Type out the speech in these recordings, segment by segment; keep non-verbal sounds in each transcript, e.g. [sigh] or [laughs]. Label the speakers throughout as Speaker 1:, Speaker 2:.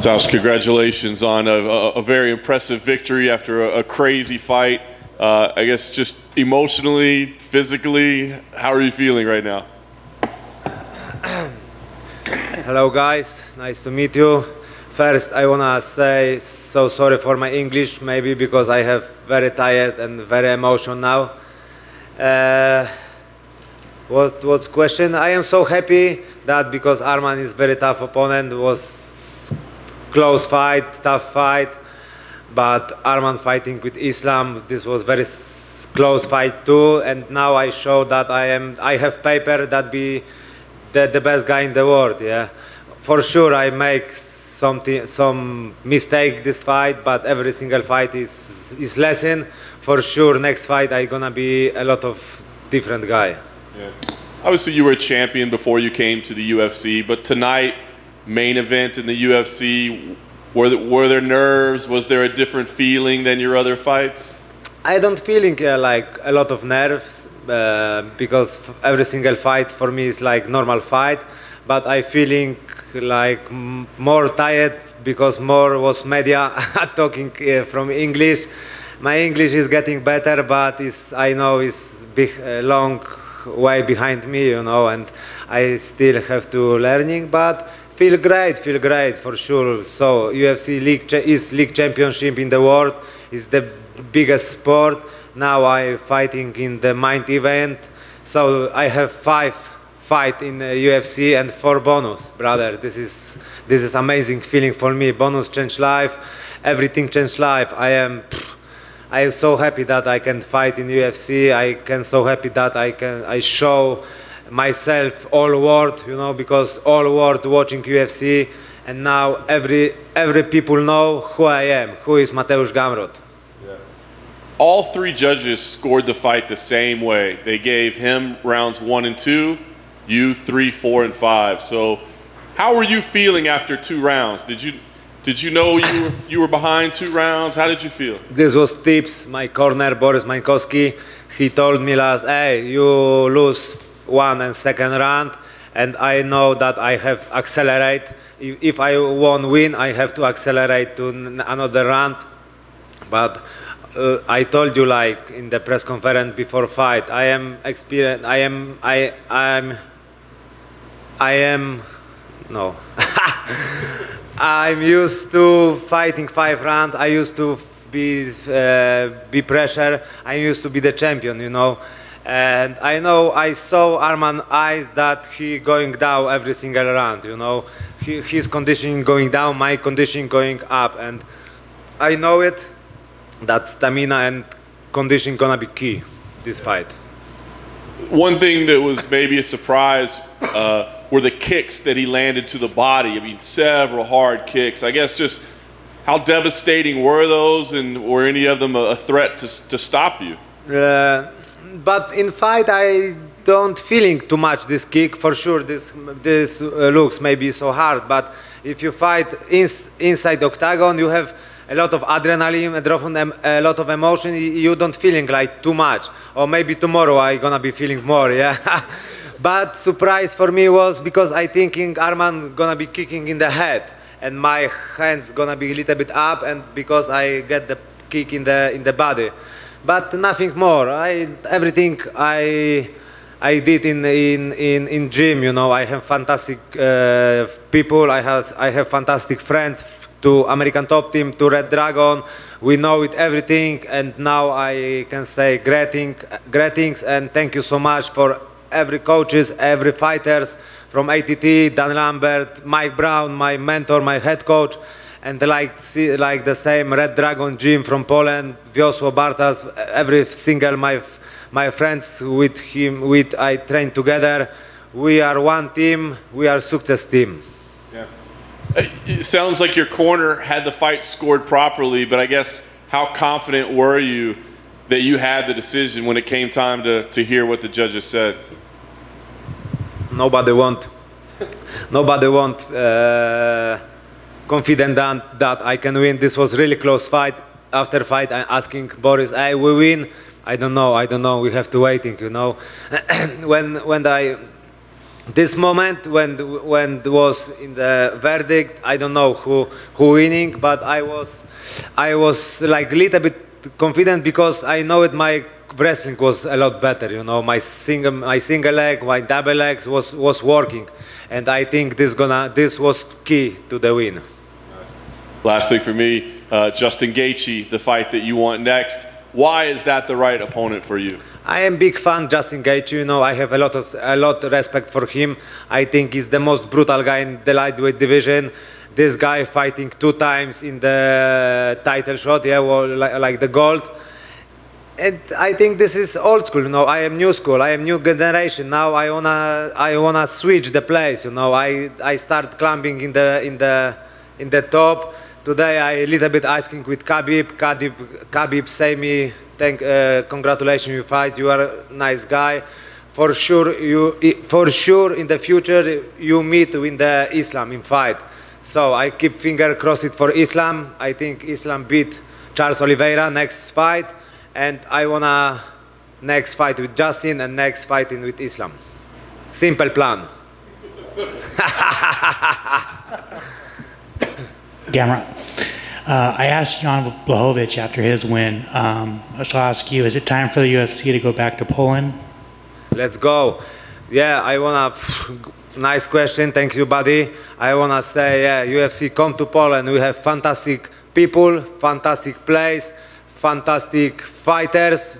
Speaker 1: Tosh, congratulations on a, a, very impressive victory after a, a crazy fight. Uh, I guess just emotionally, physically, how are you feeling right now? [clears throat]
Speaker 2: Hello, guys. Nice to meet you. First, I wanna say so sorry for my English, maybe because I have very tired and very emotional now. Uh, what what's question? I am so happy that because Arman is very tough opponent was close fight, tough fight. But Arman fighting with Islam, this was very close fight too. And now I show that I am, I have paper that be the, the best guy in the world. Yeah, for sure I make something, some mistake this fight, but every single fight is is lesson. For sure, next fight I gonna be a lot of different guy.
Speaker 1: Yeah. Obviously, you were a champion before you came to the UFC, but tonight main event in the UFC? Were there, were there nerves? Was there a different feeling than your other fights?
Speaker 2: I don't feeling uh, like a lot of nerves uh, because every single fight for me is like normal fight, but I feeling like more tired because more was media [laughs] talking uh, from English. My English is getting better, but is I know it's big, uh, long way behind me, you know, and I still have to learning, but Feel great, feel great for sure. So UFC league is league championship in the world. is the biggest sport. Now I'm fighting in the main event. So I have five fight in uh, UFC and four bonus, brother. This is this is amazing feeling for me. Bonus change life, everything change life. I am. I am so happy that I can fight in UFC. I can so happy that I can I show myself all world, you know, because all world watching UFC, and now every every people know who I am, who is Mateusz Gamrot.
Speaker 1: Yeah. All three judges scored the fight the same way. They gave him rounds one and two, you three, four, and five. So, how were you feeling after two rounds? Did you did you know you were, you were behind two rounds? How did you feel?
Speaker 2: This was tips. My corner, Boris Mańkowski, he told me last, hey, you lose one and second round and I know that I have accelerate. If, if I want win, I have to accelerate to another round. But uh, I told you like in the press conference before fight, I am experienced. I am I I'm I am no. [laughs] I'm used to fighting five rounds. I used to be uh, be pressure. I used to be the champion, you know. And I know I saw Arman eyes that he going down every single round, you know. He, his conditioning going down, my conditioning going up. And I know it, that stamina and conditioning gonna be key, this fight.
Speaker 1: One thing that was maybe a surprise uh, were the kicks that he landed to the body. I mean, several hard kicks. I guess just how devastating were those and were any of them a, threat to, to stop you?
Speaker 2: Uh, but in fight I don't feeling too much this kick. For sure this this uh, looks maybe so hard but if you fight ins inside octagon you have a lot of adrenaline a lot of emotion. You don't feeling like too much. Or maybe tomorrow I gonna be feeling more [laughs] yeah. But surprise for me was because I thinking Arman gonna be kicking in the head and my hands gonna be a little bit up and because I get the kick in the in the body but nothing more. I everything I I did in in in in gym. You know, I have fantastic uh, people. I have I have fantastic friends. To American Top Team, to Red Dragon, we know it everything, and now I can say greeting, greetings, and thank you so much for every coaches, every fighters from ATT, Dan Lambert, Mike Brown, my mentor, my head coach and like see, like the same Red Dragon Gym from Poland, Wiosło Bartas, every single my my friends with him, with I train together. We are one team. We are success team.
Speaker 1: Yeah. It sounds like your corner had the fight scored properly, but I guess how confident were you that you had the decision when it came time to, to hear what the judges said?
Speaker 2: Nobody want. Nobody want. Uh, confident that, that I can win. This was really close fight. After fight, I'm asking Boris, "Hey, we win." I don't know. I don't know. We have to waiting. You know, [clears throat] when when I this moment when when was in the verdict, I don't know who who winning, but I was I was like a little bit confident because I know it my wrestling was a lot better. You know, my single my single leg, my double legs was was working, and I think this gonna this was key to the win.
Speaker 1: Last thing for me, uh, Justin Gaethje, the fight that you want next. Why is that the right opponent for you?
Speaker 2: I am big fan Justin Gaethje. You know, I have a lot of a lot of respect for him. I think he's the most brutal guy in the lightweight division. This guy fighting two times in the title shot, yeah, well, like, like the gold. And I think this is old school. You know, I am new school. I am new generation. Now I wanna I wanna switch the place. You know, I I start climbing in the in the in the top. Today I a little bit asking with Khabib. Khabib, Khabib say me, thank, uh, congratulations you fight. You are a nice guy. For sure, you for sure in the future you meet in the Islam in fight. So I keep finger crossed it for Islam. I think Islam beat Charles Oliveira next fight, and I wanna next fight with Justin and next fighting with Islam. Simple plan. [laughs]
Speaker 3: Gamrot. Uh, I asked John Blachowicz after his win, um, so I'll ask you, is it time for the UFC to go back to Poland?
Speaker 2: Let's go. Yeah, I wanna, nice question, thank you buddy. I wanna say, yeah, UFC come to Poland, we have fantastic people, fantastic place, fantastic fighters,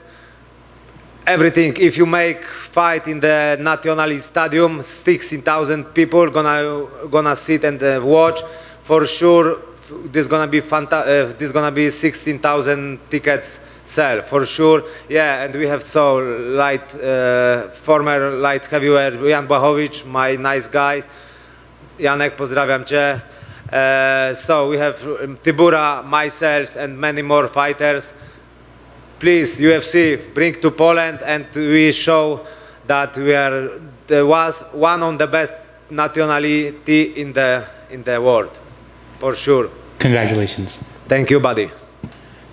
Speaker 2: everything. If you make fight in the National Stadium, 16,000 people gonna, gonna sit and uh, watch for sure this gonna be fanta- uh, this gonna be 16,000 tickets sell for sure. Yeah and we have so light uh, former light heavyweight Jan Blachowicz my nice guys. Janek pozdrawiam cię. Uh, so we have um, Tybura myself and many more fighters. Please UFC bring to Poland and we show that we are the was one of the best nationality in the in the world for sure.
Speaker 3: Congratulations.
Speaker 2: Thank you, buddy.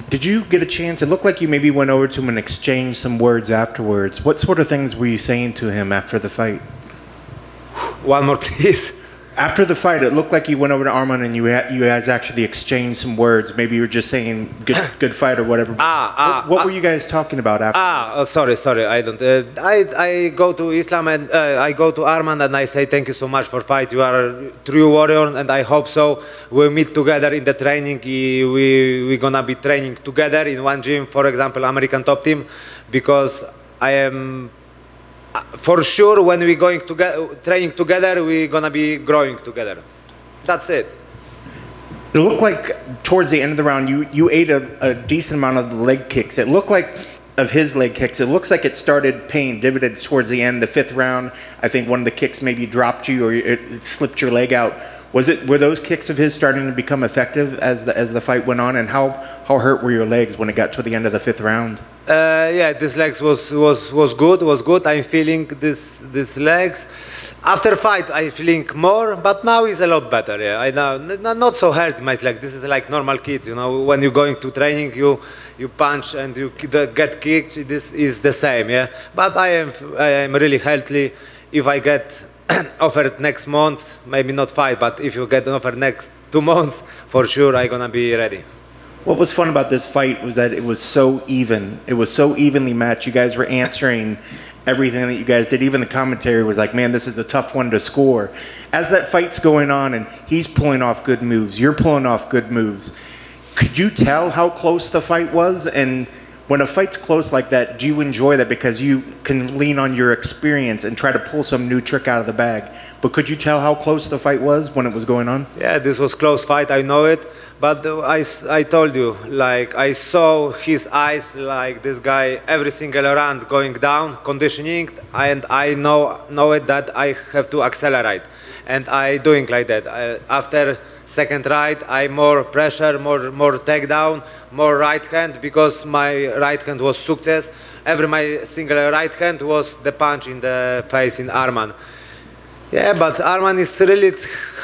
Speaker 4: Did you get a chance? It looked like you maybe went over to him and exchanged some words afterwards. What sort of things were you saying to him after the fight?
Speaker 2: One more, [laughs] please.
Speaker 4: After the fight, it looked like you went over to Arman and you ha- you guys actually exchanged some words. Maybe you were just saying "good, [coughs] good fight" or whatever.
Speaker 2: Ah, ah,
Speaker 4: what, what
Speaker 2: ah.
Speaker 4: were you guys talking about after?
Speaker 2: Ah, oh, sorry, sorry. I don't. Uh, I I go to Islam and uh, I go to Arman and I say thank you so much for fight. You are a true warrior and I hope so. We meet together in the training. We we gonna be training together in one gym. For example, American Top Team, because I am. For sure, when we're going to training together, we're gonna be growing together. That's it.
Speaker 4: It looked like towards the end of the round, you, you ate a, a decent amount of the leg kicks. It looked like, of his leg kicks, it looks like it started paying dividends towards the end. The fifth round, I think one of the kicks maybe dropped you or it, it slipped your leg out. Was it were those kicks of his starting to become effective as the as the fight went on? And how how hurt were your legs when it got to the end of the fifth round?
Speaker 2: Uh, yeah, this legs was, was, was good, was good. I'm feeling this this legs. After fight, I feeling more, but now it's a lot better. Yeah, I know n- not so hurt my leg. This is like normal kids, you know. When you're going to training, you you punch and you get kicked. This is the same. Yeah, but I am I am really healthy. If I get [coughs] offered next month, maybe not fight, but if you get offered next two months, for sure I'm gonna be ready.
Speaker 4: What was fun about this fight was that it was so even. It was so evenly matched. You guys were answering everything that you guys did. Even the commentary was like, man, this is a tough one to score. As that fight's going on and he's pulling off good moves, you're pulling off good moves. Could you tell how close the fight was? And when a fight's close like that, do you enjoy that because you can lean on your experience and try to pull some new trick out of the bag? But could you tell how close the fight was when it was going on?
Speaker 2: Yeah, this was close fight. I know it, but I, I, told you, like I saw his eyes, like this guy every single round going down, conditioning, and I know know it that I have to accelerate, and I doing like that. I, after second right, I more pressure, more more takedown, more right hand because my right hand was success. Every my single right hand was the punch in the face in Arman. Yeah, but Arman is really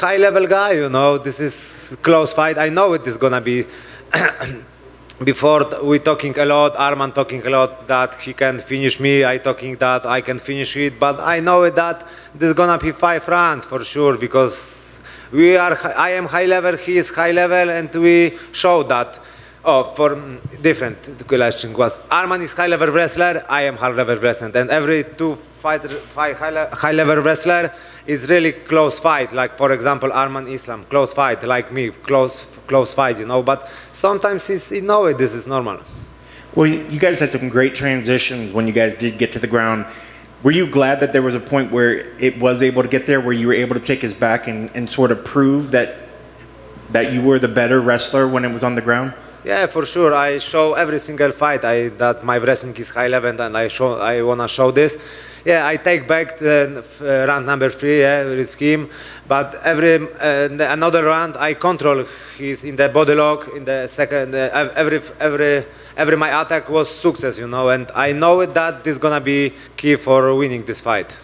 Speaker 2: high level guy, you know. This is close fight. I know it is gonna be [clears throat] before we talking a lot, Arman talking a lot that he can finish me. I talking that I can finish it, but I know that there's gonna be five rounds for sure because we are. I am high level, he is high level, and we show that. Oh, for mm, different the question was Arman is high level wrestler, I am high level wrestler, and every two fighter, fight high, le- high level wrestler is really close fight. Like for example, Arman Islam, close fight. Like me, close close fight, you know. But sometimes it's, you know it. This is normal.
Speaker 4: Well, you you guys had some great transitions when you guys did get to the ground. Were you glad that there was a point where it was able to get there, where you were able to take his back and, and sort of prove that that you were the better wrestler when it was on the ground?
Speaker 2: Yeah, for sure. I show every single fight I, that my wrestling is high level, and I show I wanna show this. Yeah, I take back the uh, round number three, yeah, with him. But every uh, another round, I control his in the body lock. In the second, uh, every every every my attack was success, you know. And I know that this gonna be key for winning this fight.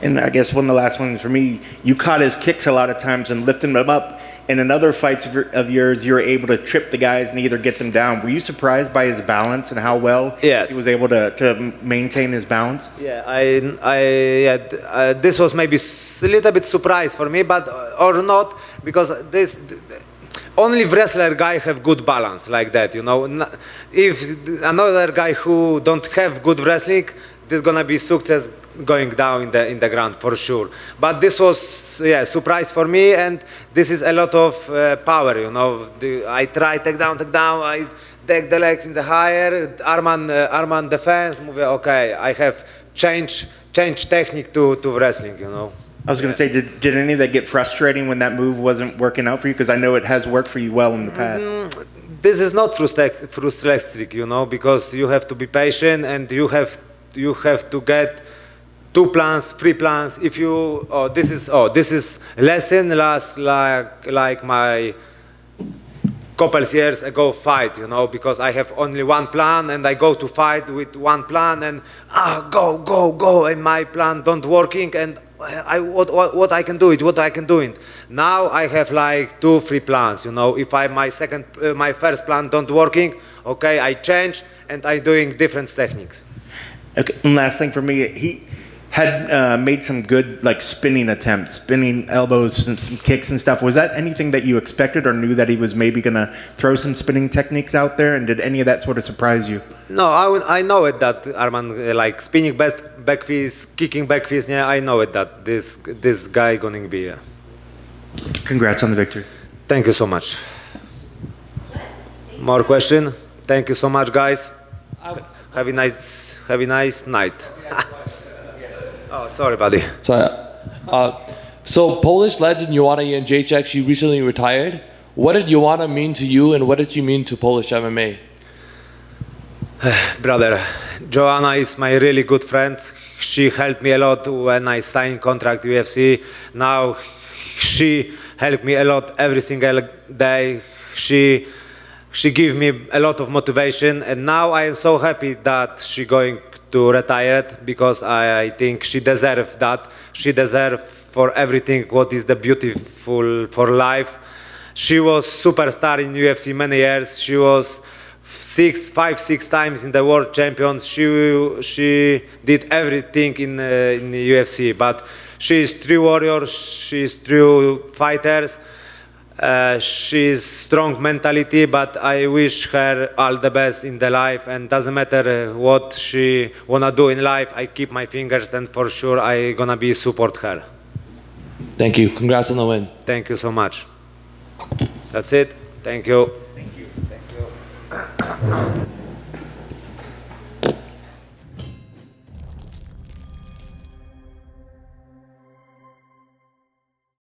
Speaker 4: And I guess one of the last ones for me, you caught his kicks a lot of times and lifting them up. And in other fights of, of yours, you were able to trip the guys and either get them down. Were you surprised by his balance and how well
Speaker 2: Yes.
Speaker 4: he was able to, to maintain his balance?
Speaker 2: Yeah, I, I, yeah, uh, this was maybe a little bit surprise for me, but uh, or not because this th- th- only wrestler guy have good balance like that, you know. If another guy who don't have good wrestling, this gonna be success going down in the in the ground for sure. But this was yeah surprise for me, and this is a lot of uh, power, you know. The, I try take down, take down, I take the legs in the higher, Arman, uh, Arman defense, mówię, okay, I have change, change technique to, to wrestling, you know.
Speaker 4: I was going to say, did, did any of that get frustrating when that move wasn't working out for you? Because I know it has worked for you well in the past.
Speaker 2: This is not frustra- frustrating, you know, because you have to be patient and you have, you have to get two plans, three plans. If you, oh, this is, oh, this is lesson last like, like my couple years ago fight, you know, because I have only one plan and I go to fight with one plan and ah go go go and my plan don't working and I what what, what I can do it what I can do it. Now I have like two three plans, you know. If I my second uh, my first plan don't working, okay, I change and I doing different techniques.
Speaker 4: Okay, and last thing for me, he had uh, made some good like spinning attempts, spinning elbows, some, some kicks and stuff. Was that anything that you expected or knew that he was maybe going to throw some spinning techniques out there? And did any of that sort of surprise you?
Speaker 2: No, I, I know it that Arman uh, like spinning best back fist, kicking back fist. Yeah, I know it that this this guy gonna be. Yeah.
Speaker 4: Congrats on the victory.
Speaker 2: Thank you so much. More question? Thank you so much, guys. Have a nice, have a nice night. Oh, sorry, buddy.
Speaker 5: So, uh, so Polish legend Joanna Jędrzejczyk, she recently retired. What did Joanna mean to you, and what did she mean to Polish MMA? [sighs]
Speaker 2: Brother, Joanna is my really good friend. She helped me a lot when I signed contract UFC. Now she helped me a lot every single day. She she give me a lot of motivation, and now I am so happy that she going to retire because I, I think she deserve that. She deserve for everything what is the beautiful for life. She was superstar in UFC many years. She was six, five, six times in the world champion. She she did everything in uh, in the UFC. But she is true warrior. She is true fighters. Uh, she strong mentality. But I wish her all the best in the life. And doesn't matter uh, what she wanna do in life. I keep my fingers, and for sure I gonna be support her.
Speaker 5: Thank you. Congrats on the win.
Speaker 2: Thank you so much. That's it. Thank you.
Speaker 4: Thank you. Thank you.